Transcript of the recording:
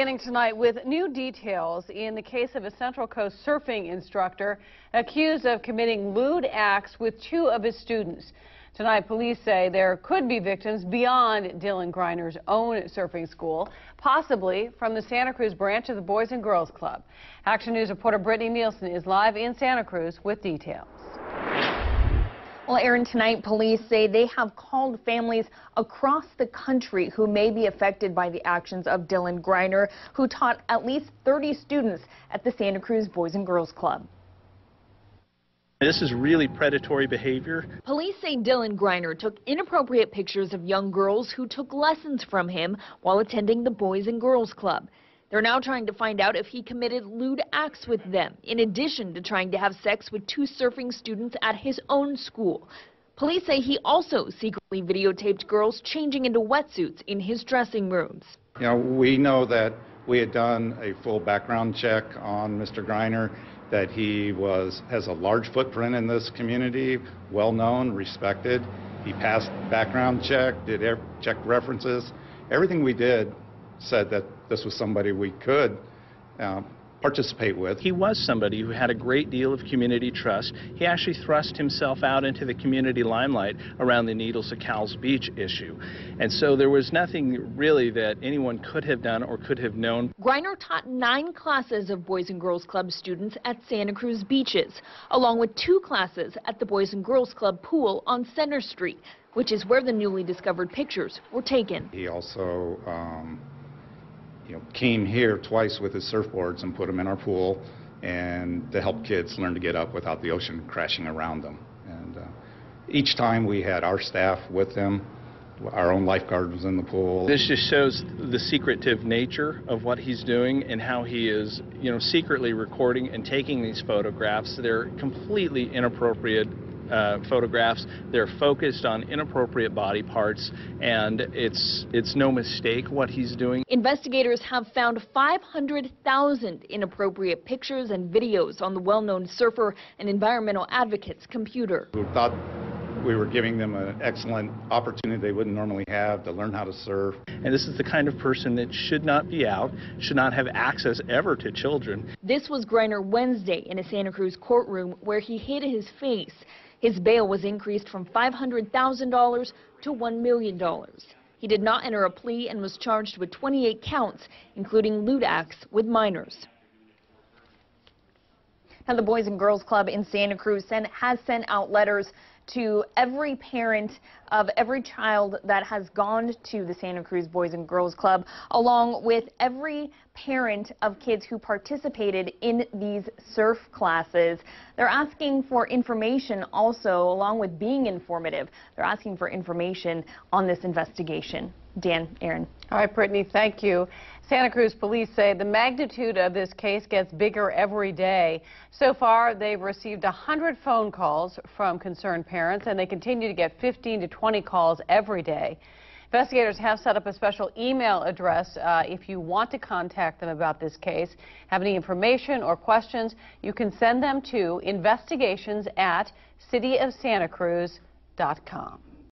beginning tonight with new details in the case of a Central Coast surfing instructor accused of committing lewd acts with two of his students. Tonight, police say there could be victims beyond Dylan Greiner's own surfing school, possibly from the Santa Cruz branch of the Boys and Girls Club. Action News reporter Brittany Nielsen is live in Santa Cruz with details. Well, Aaron, tonight police say they have called families across the country who may be affected by the actions of Dylan Greiner, who taught at least 30 students at the Santa Cruz Boys and Girls Club. This is really predatory behavior. Police say Dylan Greiner took inappropriate pictures of young girls who took lessons from him while attending the Boys and Girls Club. They're now trying to find out if he committed lewd acts with them, in addition to trying to have sex with two surfing students at his own school. Police say he also secretly videotaped girls changing into wetsuits in his dressing rooms. You know, we know that we had done a full background check on Mr. Greiner, that he was has a large footprint in this community, well known, respected. He passed background check, did checked references. Everything we did said that this was somebody we could uh, participate with. He was somebody who had a great deal of community trust. He actually thrust himself out into the community limelight around the Needles of Cowell's Beach issue. And so there was nothing really that anyone could have done or could have known. Greiner taught nine classes of Boys and Girls Club students at Santa Cruz beaches, along with two classes at the Boys and Girls Club pool on Center Street, which is where the newly discovered pictures were taken. He also um, you know, came here twice with his surfboards and put them in our pool and to help kids learn to get up without the ocean crashing around them. And uh, each time we had our staff with them, our own lifeguard was in the pool. This just shows the secretive nature of what he's doing and how he is, you know, secretly recording and taking these photographs. They're completely inappropriate uh, photographs. They're focused on inappropriate body parts, and it's it's no mistake what he's doing. Investigators have found 500,000 inappropriate pictures and videos on the well-known surfer and environmental advocate's computer. We thought we were giving them an excellent opportunity they wouldn't normally have to learn how to surf. And this is the kind of person that should not be out, should not have access ever to children. This was Greiner Wednesday in a Santa Cruz courtroom where he hid his face. His bail was increased from $500,000 to $1 million. He did not enter a plea and was charged with 28 counts, including lewd acts with minors. Now, the Boys and Girls Club in Santa Cruz has sent out letters to every parent of every child that has gone to the Santa Cruz Boys and Girls Club, along with every parent of kids who participated in these surf classes. They're asking for information also, along with being informative. They're asking for information on this investigation. Dan, Aaron. All right, Brittany, thank you. Santa Cruz police say the magnitude of this case gets bigger every day. So far, they've received 100 phone calls from concerned parents, and they continue to get 15 to 20 calls every day. Investigators have set up a special email address uh, if you want to contact them about this case. Have any information or questions, you can send them to investigations at cityofsantacruz.com.